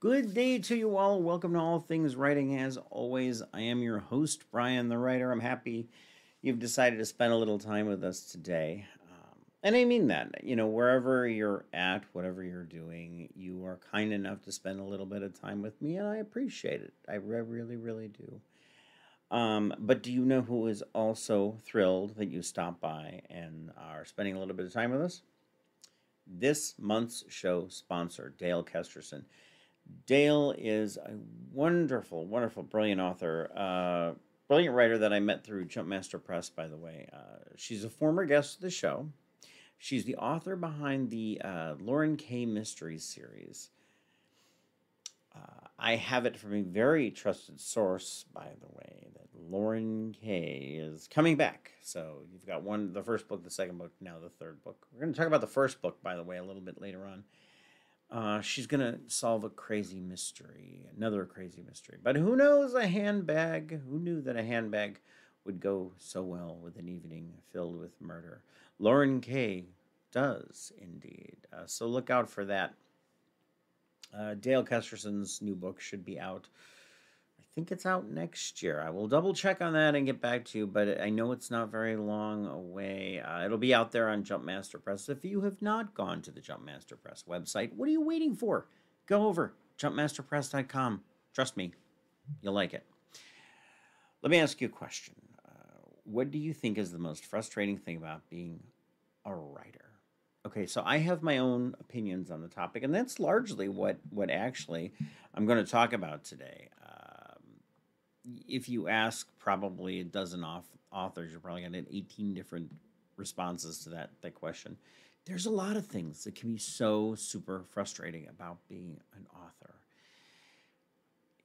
Good day to you all. Welcome to All Things Writing. As always, I am your host, Brian the Writer. I'm happy you've decided to spend a little time with us today. Um, and I mean that, you know, wherever you're at, whatever you're doing, you are kind enough to spend a little bit of time with me, and I appreciate it. I really, really do. Um, but do you know who is also thrilled that you stopped by and are spending a little bit of time with us? This month's show sponsor, Dale Kesterson. Dale is a wonderful, wonderful, brilliant author, uh, brilliant writer that I met through Jumpmaster Press, by the way. Uh, she's a former guest of the show. She's the author behind the uh, Lauren Kay Mysteries series. Uh, I have it from a very trusted source, by the way, that Lauren Kay is coming back. So you've got one, the first book, the second book, now the third book. We're going to talk about the first book, by the way, a little bit later on. Uh, she's going to solve a crazy mystery, another crazy mystery. But who knows a handbag? Who knew that a handbag would go so well with an evening filled with murder? Lauren Kay does indeed. Uh, so look out for that. Uh, Dale Kesterson's new book should be out. I think it's out next year. I will double check on that and get back to you, but I know it's not very long away. Uh, it'll be out there on Jumpmaster Press. If you have not gone to the Jumpmaster Press website, what are you waiting for? Go over jumpmasterpress.com. Trust me, you'll like it. Let me ask you a question. Uh, what do you think is the most frustrating thing about being a writer? Okay, so I have my own opinions on the topic, and that's largely what what actually I'm going to talk about today. If you ask probably a dozen off, authors, you're probably going to get 18 different responses to that that question. There's a lot of things that can be so super frustrating about being an author.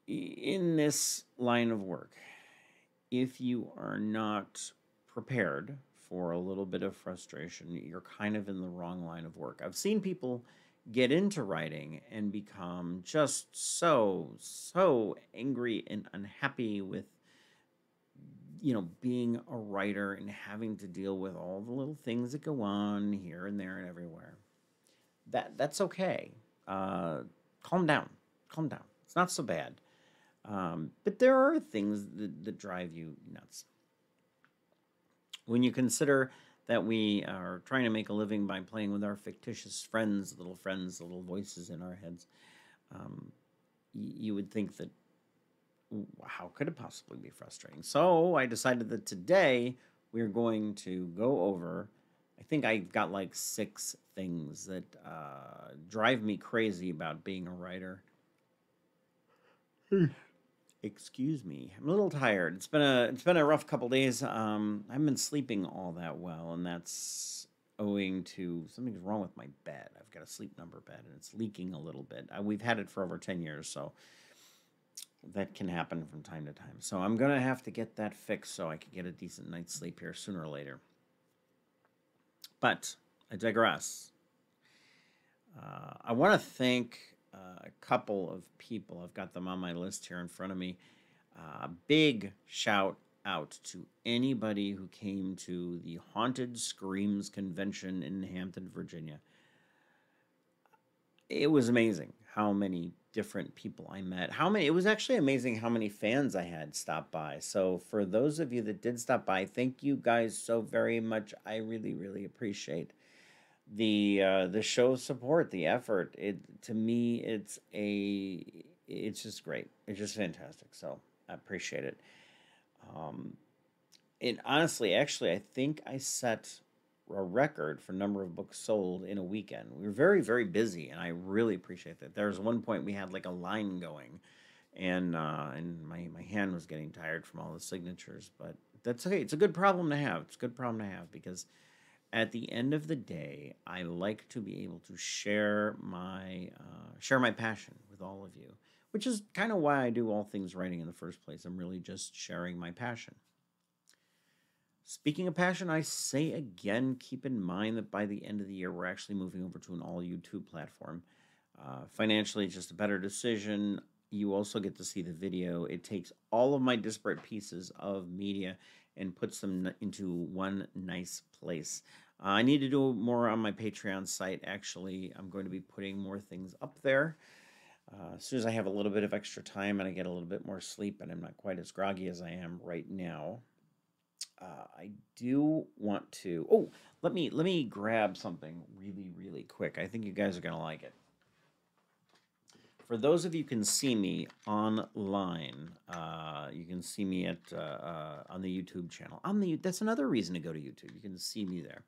In this line of work, if you are not prepared for a little bit of frustration, you're kind of in the wrong line of work. I've seen people get into writing and become just so, so angry and unhappy with, you know, being a writer and having to deal with all the little things that go on here and there and everywhere. That that's okay. Uh, calm down. Calm down. It's not so bad. Um, but there are things that, that drive you nuts. When you consider that we are trying to make a living by playing with our fictitious friends, little friends, little voices in our heads, um, you would think that how could it possibly be frustrating? So I decided that today we're going to go over. I think I've got like six things that uh, drive me crazy about being a writer. Excuse me i'm a little tired. It's been a it's been a rough couple days. Um i haven't been sleeping all that well and that's owing to something's wrong with my bed. I've got a sleep number bed and it's leaking a little bit. Uh, we've had it for over 10 years so that can happen from time to time. So i'm gonna have to get that fixed so i can get a decent night's sleep here sooner or later. But i digress. Uh, i want to thank uh, a couple of people. I've got them on my list here in front of me. Uh, big shout out to anybody who came to the Haunted Screams convention in Hampton, Virginia. It was amazing how many different people I met. How many? It was actually amazing how many fans I had stop by. So for those of you that did stop by, thank you guys so very much. I really, really appreciate the uh, the show support, the effort. It to me, it's a it's just great. It's just fantastic. So I appreciate it. Um, and honestly, actually, I think I set a record for number of books sold in a weekend. We were very, very busy, and I really appreciate that. There was one point we had like a line going, and uh, and my my hand was getting tired from all the signatures, but that's okay. It's a good problem to have. It's a good problem to have because at the end of the day, I like to be able to share my uh, share my passion with all of you, which is kind of why I do all things writing in the first place. I'm really just sharing my passion. Speaking of passion, I say again, keep in mind that by the end of the year, we're actually moving over to an all YouTube platform. Uh, financially, it's just a better decision. You also get to see the video. It takes all of my disparate pieces of media and puts them into one nice place. Uh, I need to do more on my Patreon site. Actually, I'm going to be putting more things up there. Uh, as soon as I have a little bit of extra time and I get a little bit more sleep and I'm not quite as groggy as I am right now, uh, I do want to. Oh, let me let me grab something really really quick. I think you guys are gonna like it. For those of you can see me online, uh, you can see me at uh, uh, on the YouTube channel. On the that's another reason to go to YouTube. You can see me there.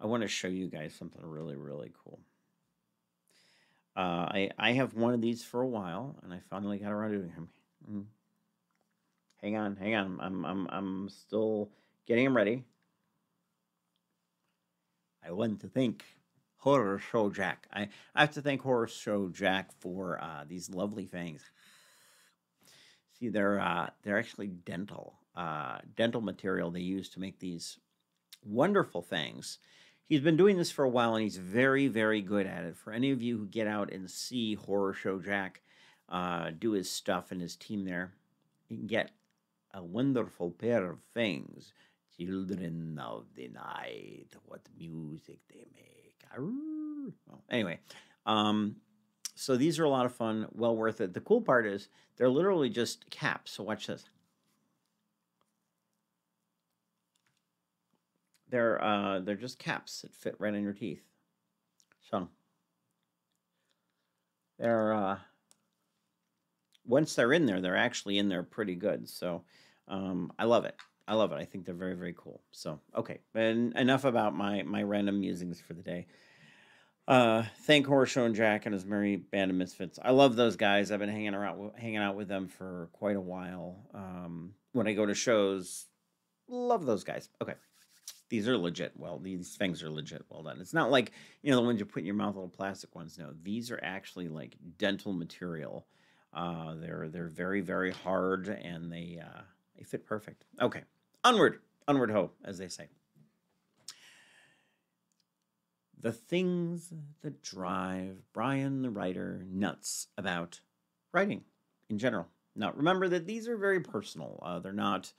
I want to show you guys something really really cool. Uh, I I have one of these for a while, and I finally got around to doing him. Mm. Hang on, hang on. I'm I'm I'm still getting them ready. I want to thank Horror Show Jack. I, I have to thank Horror Show Jack for uh, these lovely fangs. See, they're uh, they're actually dental uh, dental material they use to make these wonderful fangs. He's been doing this for a while, and he's very, very good at it. For any of you who get out and see Horror Show Jack uh, do his stuff and his team there, you can get a wonderful pair of fangs Children of the night, what music they make. Anyway, um, so these are a lot of fun, well worth it. The cool part is they're literally just caps. So watch this. They're uh, they're just caps that fit right in your teeth. So they're uh, once they're in there, they're actually in there pretty good. So um, I love it. I love it. I think they're very, very cool. So, okay, and enough about my my random musings for the day. Uh, thank Show and Jack and his merry band of misfits. I love those guys. I've been hanging around, hanging out with them for quite a while. Um, when I go to shows, love those guys. Okay, these are legit. Well, these things are legit. Well done. It's not like you know the ones you put in your mouth, little plastic ones. No, these are actually like dental material. Uh, they're they're very, very hard and they uh, they fit perfect. Okay. Onward, onward ho, as they say. The things that drive Brian the writer nuts about writing in general. Now, remember that these are very personal. Uh, they're not;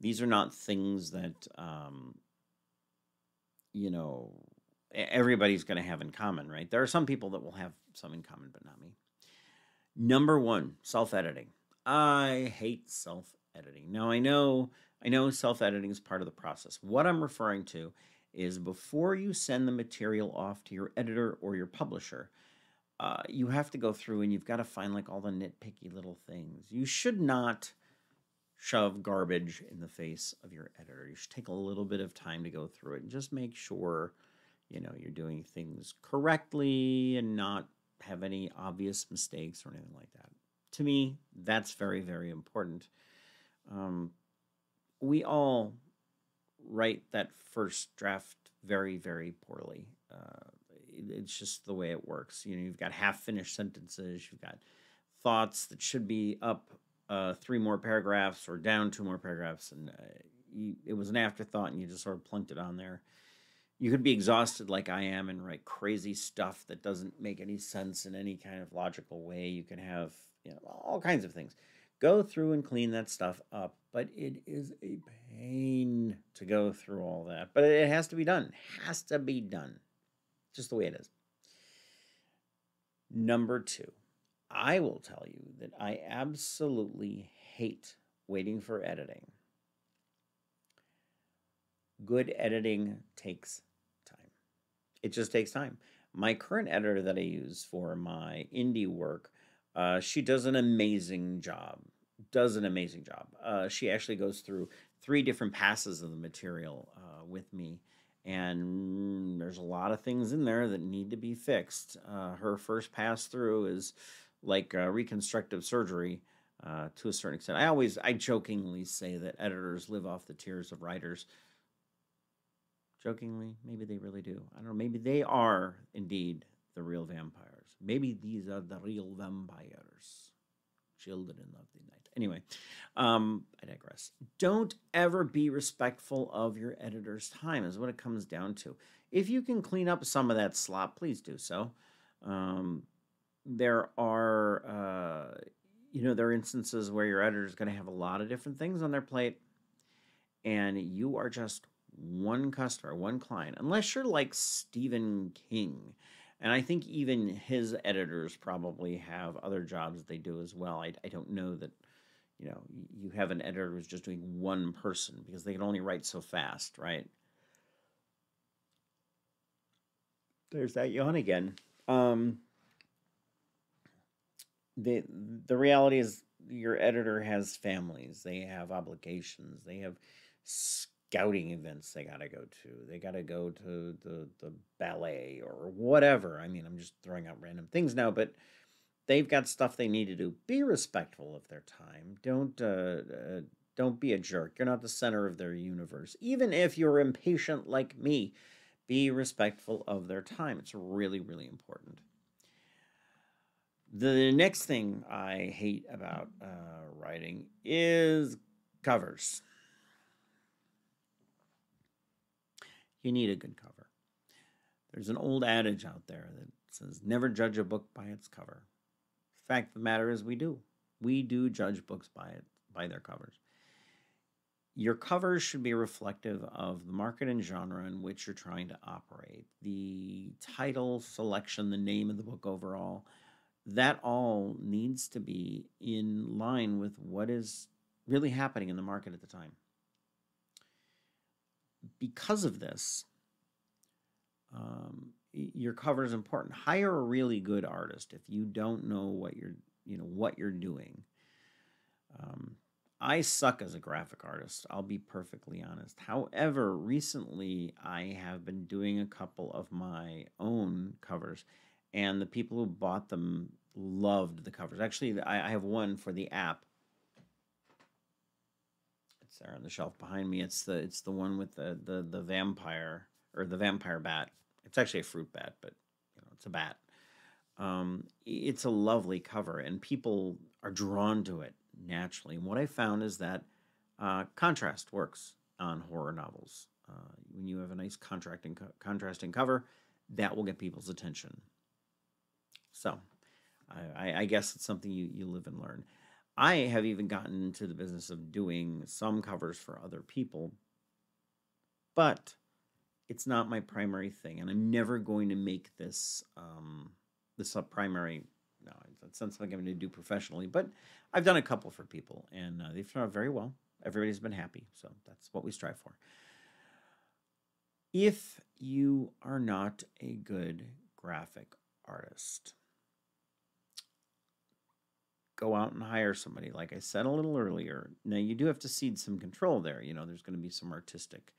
these are not things that um, you know everybody's going to have in common, right? There are some people that will have some in common, but not me. Number one, self editing. I hate self editing. Now, I know I know self editing is part of the process. What I'm referring to is before you send the material off to your editor or your publisher, uh, you have to go through and you've got to find like all the nitpicky little things. You should not shove garbage in the face of your editor. You should take a little bit of time to go through it and just make sure you know you're doing things correctly and not have any obvious mistakes or anything like that. To me, that's very very important. Um, we all write that first draft very, very poorly. Uh, it's just the way it works. You know, you've got half finished sentences, you've got thoughts that should be up uh, three more paragraphs or down two more paragraphs, and uh, you, it was an afterthought, and you just sort of plunked it on there. You could be exhausted like I am and write crazy stuff that doesn't make any sense in any kind of logical way. You can have you know all kinds of things go through and clean that stuff up. But it is a pain to go through all that. But it has to be done. It has to be done. Just the way it is. Number two, I will tell you that I absolutely hate waiting for editing. Good editing takes time. It just takes time. My current editor that I use for my indie work uh, she does an amazing job. Does an amazing job. Uh, she actually goes through three different passes of the material uh, with me, and there's a lot of things in there that need to be fixed. Uh, her first pass through is like reconstructive surgery uh, to a certain extent. I always, I jokingly say that editors live off the tears of writers. Jokingly, maybe they really do. I don't know. Maybe they are indeed the real vampires. Maybe these are the real vampires, children of the night. Anyway, um, I digress. Don't ever be respectful of your editor's time, is what it comes down to. If you can clean up some of that slop, please do so. Um, there are, uh, you know, there are instances where your editor is going to have a lot of different things on their plate, and you are just one customer, one client, unless you're like Stephen King And I think even his editors probably have other jobs that they do as well. I, I don't know that, you know, you have an editor who's just doing one person because they can only write so fast, right? There's that yawn again. Um, the the reality is your editor has families they have obligations they have scouting events they got to go to they got to go to the the ballet or whatever i mean i'm just throwing out random things now but they've got stuff they need to do be respectful of their time don't uh, uh, don't be a jerk you're not the center of their universe even if you're impatient like me be respectful of their time it's really really important the next thing I hate about uh, writing is covers. You need a good cover. There's an old adage out there that says, never judge a book by its cover. Fact of the matter is, we do. We do judge books by it by their covers. Your covers should be reflective of the market and genre in which you're trying to operate. The title, selection, the name of the book overall that all needs to be in line with what is really happening in the market at the time. Because of this, um, your cover is important. Hire a really good artist if you don't know what you're, you know, what you're doing. Um, I suck as a graphic artist. I'll be perfectly honest. However, recently I have been doing a couple of my own covers, and the people who bought them loved the covers. Actually, I, I have one for the app. It's there on the shelf behind me. It's the it's the one with the the the vampire or the vampire bat. It's actually a fruit bat, but you know it's a bat. Um, it's a lovely cover, and people are drawn to it naturally. And what I found is that uh, contrast works on horror novels. Uh, when you have a nice contrasting contrasting cover, that will get people's attention. So I, I guess it's something you, you live and learn. I have even gotten into the business of doing some covers for other people, but it's not my primary thing, and I'm never going to make this um, this a primary. No, it's not something I'm going to do professionally, but I've done a couple for people, and uh, they've turned out very well. Everybody's been happy, so that's what we strive for. If you are not a good graphic artist, go out and hire somebody. Like I said a little earlier, now you do have to cede some control there. You know, there's going to be some artistic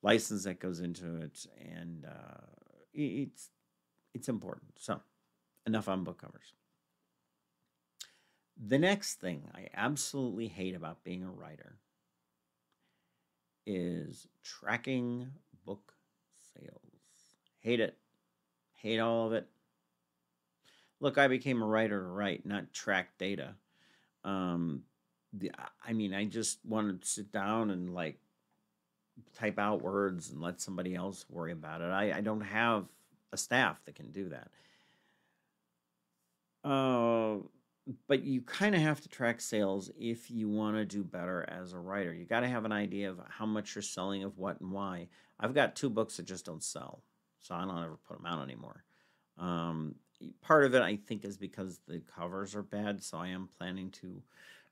license that goes into it, and uh, it's it's important. So, enough on book covers. The next thing I absolutely hate about being a writer is tracking book sales. Hate it. Hate all of it look, I became a writer to write, not track data. Um, the, I mean, I just wanted to sit down and like type out words and let somebody else worry about it. I, I don't have a staff that can do that. Uh, but you kind of have to track sales if you want to do better as a writer. You got to have an idea of how much you're selling of what and why. I've got two books that just don't sell, so I don't ever put them out anymore. Um, part of it I think is because the covers are bad, so I am planning to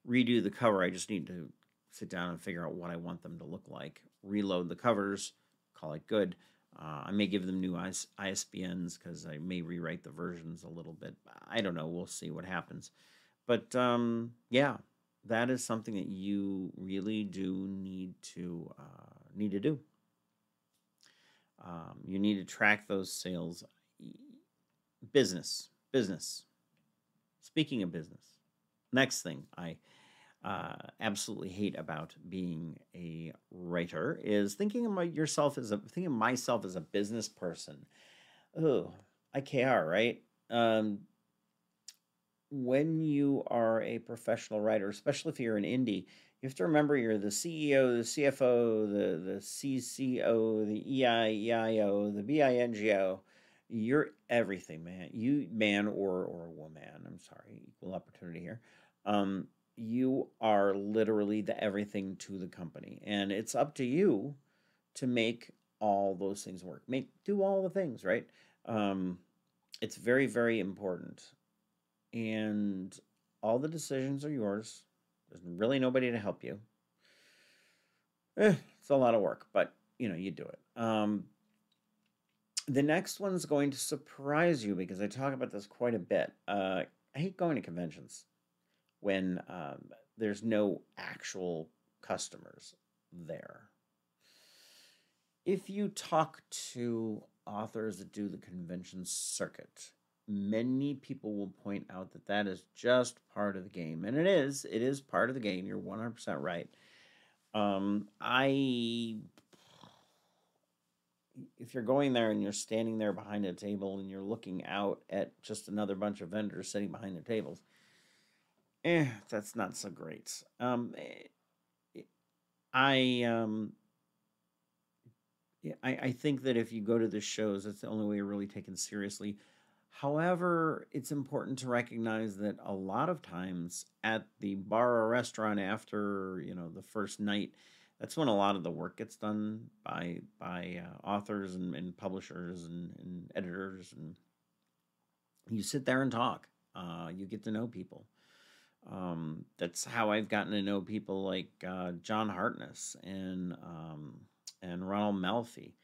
redo the cover. I just need to sit down and figure out what I want them to look like. Reload the covers, call it good. Uh, I may give them new IS- ISBNs because I may rewrite the versions a little bit. I don't know. We'll see what happens. But um, yeah, that is something that you really do need to uh, need to do. Um, you need to track those sales business, business. Speaking of business, next thing I uh, absolutely hate about being a writer is thinking of yourself as a thinking of myself as a business person. Oh, IKR, right? Um, when you are a professional writer, especially if you're an indie, you have to remember you're the CEO, the CFO, the the CCO, the EIEIO, the BINGO, you're everything, man. You man or or woman. I'm sorry, equal opportunity here. Um, you are literally the everything to the company, and it's up to you to make all those things work. Make do all the things right. Um, it's very, very important. And all the decisions are yours. There's really nobody to help you. Eh, it's a lot of work, but you know, you do it. Um, the next one's going to surprise you because I talk about this quite a bit. Uh, I hate going to conventions when um, there's no actual customers there. If you talk to authors that do the convention circuit, many people will point out that that is just part of the game. And it is, it is part of the game. You're 100% right. Um, I, if you're going there and you're standing there behind a table and you're looking out at just another bunch of vendors sitting behind their tables, eh, that's not so great. Um, I, um, I, I think that if you go to the shows, that's the only way you're really taken seriously. However, it's important to recognize that a lot of times at the bar or restaurant after you know the first night, that's when a lot of the work gets done by by uh, authors and, and publishers and, and, editors, and you sit there and talk. Uh, you get to know people. Um, that's how I've gotten to know people like uh, John Hartness and um, and Ronald Malfi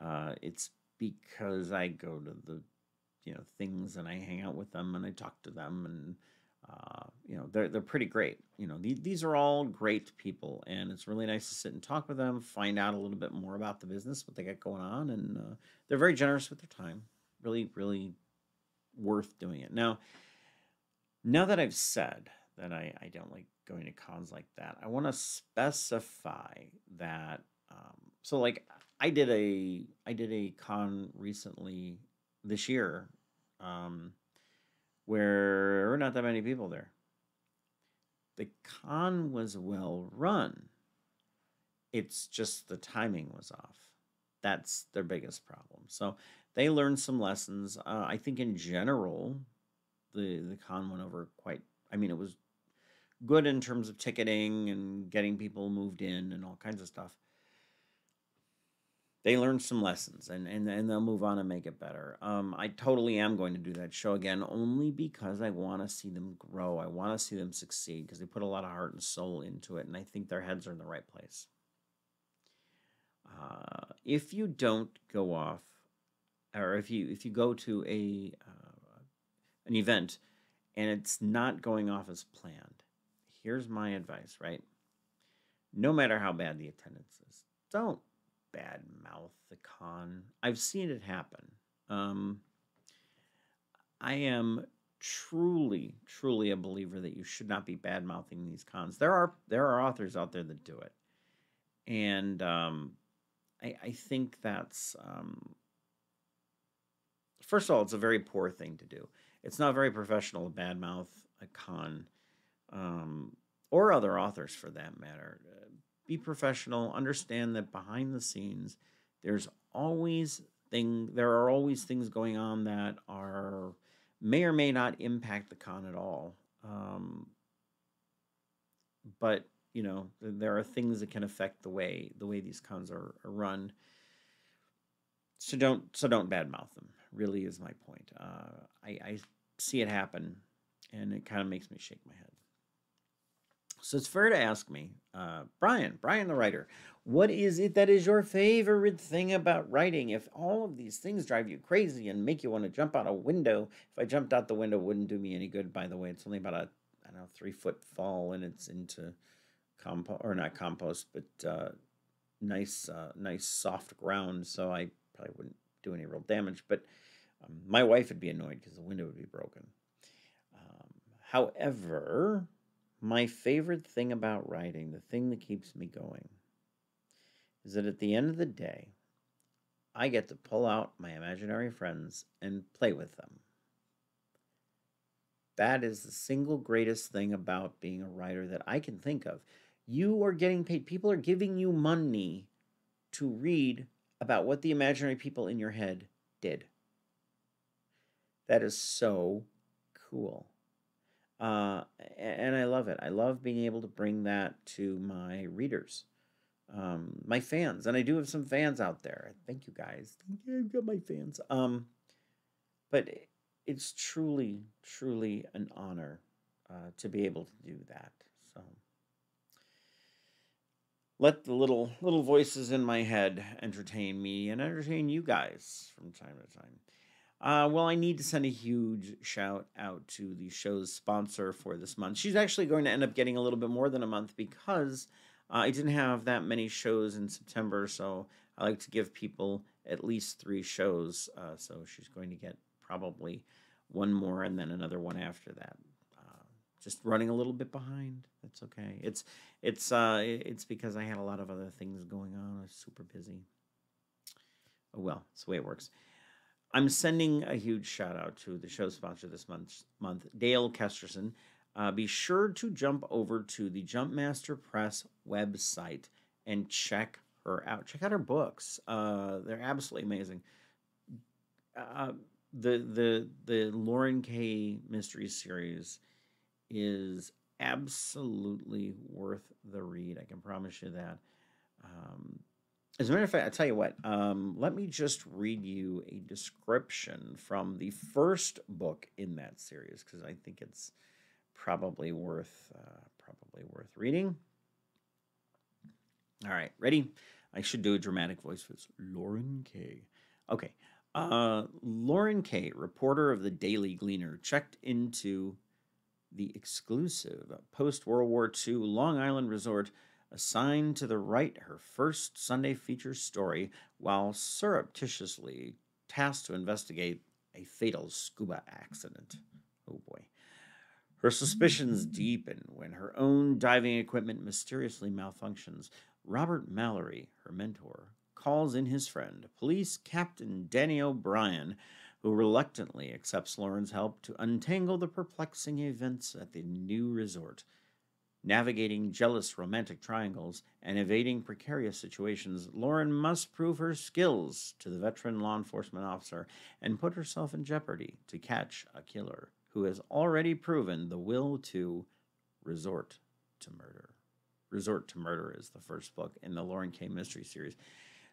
Uh, it's because I go to the you know things and I hang out with them and I talk to them and uh, you know they're they're pretty great. You know these these are all great people and it's really nice to sit and talk with them, find out a little bit more about the business, what they got going on, and uh, they're very generous with their time. Really, really worth doing it. Now, now that I've said that I, I don't like going to cons like that, I want to specify that. Um, so like I did a I did a con recently this year um, where there were not that many people there. The con was well run. It's just the timing was off. That's their biggest problem. So they learned some lessons. Uh, I think in general, the the con went over quite. I mean, it was good in terms of ticketing and getting people moved in and all kinds of stuff they learned some lessons and, and, and they'll move on and make it better. Um, I totally am going to do that show again only because I want to see them grow. I want to see them succeed because they put a lot of heart and soul into it, and I think their heads are in the right place. Uh, if you don't go off, or if you if you go to a uh, an event and it's not going off as planned, here's my advice. Right, no matter how bad the attendance is, don't bad mouth the con. I've seen it happen. Um, I am truly, truly a believer that you should not be bad mouthing these cons. There are there are authors out there that do it, and um, I, I think that's um, first of all, it's a very poor thing to do. It's not very professional to badmouth a con, um, or other authors for that matter be professional, understand that behind the scenes, there's always thing there are always things going on that are may or may not impact the con at all. Um, but you know, there are things that can affect the way the way these cons are, are run. So don't so don't badmouth them. Really is my point. Uh, I, I see it happen, and it kind of makes me shake my head. So it's fair to ask me, uh, Brian, Brian the writer, what is it that is your favorite thing about writing? If all of these things drive you crazy and make you want to jump out a window, if I jumped out the window, wouldn't do me any good. By the way, it's only about a I don't know three foot fall, and it's into compost or not compost, but uh, nice, uh, nice soft ground. So I probably wouldn't do any real damage. But um, my wife would be annoyed because the window would be broken. Um, however, my favorite thing about writing, the thing that keeps me going, is that at the end of the day, I get to pull out my imaginary friends and play with them. That is the single greatest thing about being a writer that I can think of. You are getting paid, people are giving you money to read about what the imaginary people in your head did. That is so cool. Uh, and I love it. I love being able to bring that to my readers, um, my fans, and I do have some fans out there. Thank you guys. Thank you. I've got my fans. Um, but it's truly, truly an honor uh, to be able to do that. So let the little little voices in my head entertain me and entertain you guys from time to time. Uh, well, I need to send a huge shout out to the show's sponsor for this month. She's actually going to end up getting a little bit more than a month because uh, I didn't have that many shows in September, so I like to give people at least three shows. Uh, so she's going to get probably one more and then another one after that. Uh, just running a little bit behind. That's okay. It's it's uh it's because I had a lot of other things going on. I was super busy. Oh well, it's the way it works. I'm sending a huge shout out to the show sponsor this month, month Dale Kesterson. Uh, be sure to jump over to the Jumpmaster Press website and check her out. Check out her books. Uh, they're absolutely amazing. Uh, the the the Lauren Kay mystery series is absolutely worth the read. I can promise you that. Um, as a matter of fact, I tell you what. Um, let me just read you a description from the first book in that series because I think it's probably worth uh, probably worth reading. All right, ready? I should do a dramatic voice for this. Lauren Kay. Okay. Uh, Lauren Kay, reporter of the Daily Gleaner, checked into the exclusive post World War II Long Island resort assigned to the right her first Sunday feature story while surreptitiously tasked to investigate a fatal scuba accident. Oh boy. Her suspicions deepen when her own diving equipment mysteriously malfunctions. Robert Mallory, her mentor, calls in his friend, police captain Danny O'Brien, who reluctantly accepts Lauren's help to untangle the perplexing events at the new resort. Navigating jealous romantic triangles and evading precarious situations, Lauren must prove her skills to the veteran law enforcement officer and put herself in jeopardy to catch a killer who has already proven the will to resort to murder. Resort to Murder is the first book in the Lauren Kay Mystery series.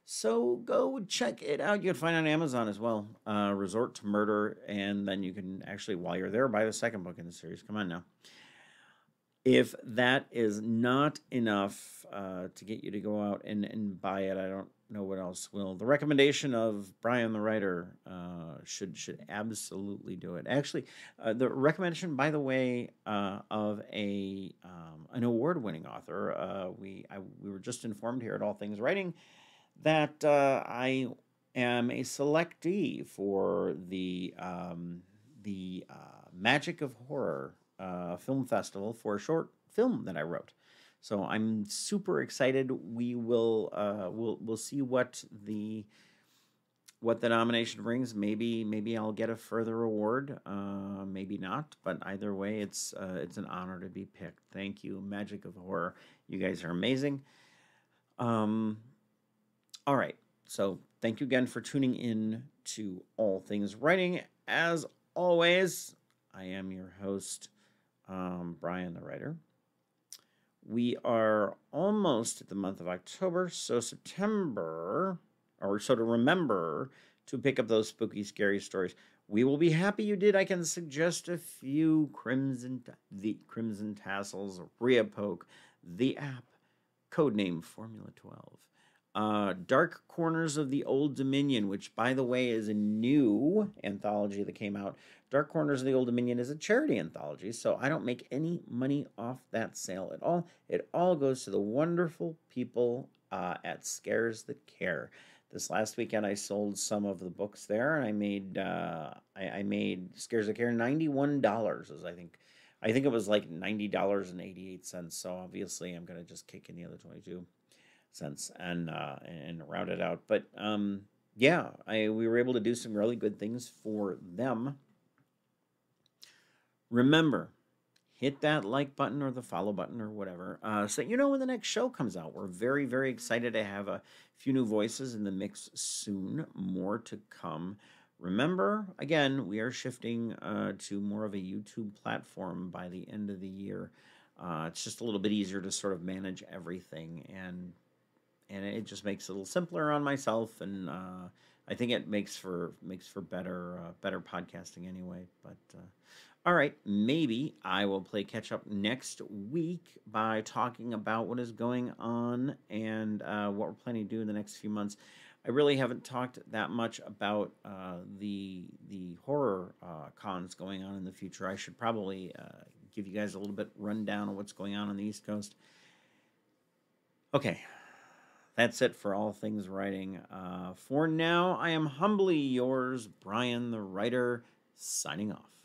So go check it out. You can find it on Amazon as well. Uh, Resort to Murder, and then you can actually, while you're there, buy the second book in the series. Come on now. If that is not enough uh, to get you to go out and, and buy it, I don't know what else will. The recommendation of Brian the writer uh, should should absolutely do it. Actually, uh, the recommendation, by the way, uh, of a um, an award winning author. Uh, we I, we were just informed here at All Things Writing that uh, I am a selectee for the um, the Magic of Horror uh, Film Festival for a short film that I wrote. So I'm super excited. We will uh, we'll we'll see what the what the nomination brings. Maybe maybe I'll get a further award. Uh, maybe not. But either way, it's uh, it's an honor to be picked. Thank you, Magic of Horror. You guys are amazing. Um, all right. So thank you again for tuning in to All Things Writing. As always, I am your host um, Brian the writer. We are almost at the month of October, so September, or so to remember to pick up those spooky, scary stories. We will be happy you did. I can suggest a few Crimson, the Crimson Tassels, Reapoke, the app, codename Formula 12. Uh, Dark Corners of the Old Dominion, which, by the way, is a new anthology that came out Dark Corners of the Old Dominion is a charity anthology, so I don't make any money off that sale at all. It all goes to the wonderful people uh, at Scares That Care. This last weekend, I sold some of the books there, and I made uh, I, I made Scares That Care ninety one dollars. As I think, I think it was like ninety dollars and eighty eight cents. So obviously, I'm gonna just kick in the other twenty two cents and uh, and round it out. But um, yeah, I we were able to do some really good things for them Remember, hit that like button or the follow button or whatever uh, so you know when the next show comes out. We're very, very excited to have a few new voices in the mix soon. More to come. Remember, again, we are shifting uh, to more of a YouTube platform by the end of the year. Uh, it's just a little bit easier to sort of manage everything, and and it just makes it a little simpler on myself and uh, I think it makes for makes for better uh, better podcasting anyway. But uh, all right, maybe I will play catch up next week by talking about what is going on and uh, what we're planning to do in the next few months. I really haven't talked that much about uh, the the horror uh, cons going on in the future. I should probably uh, give you guys a little bit rundown of what's going on on the East Coast. Okay, that's it for all things writing. Uh, for now, I am humbly yours, Brian the writer, signing off.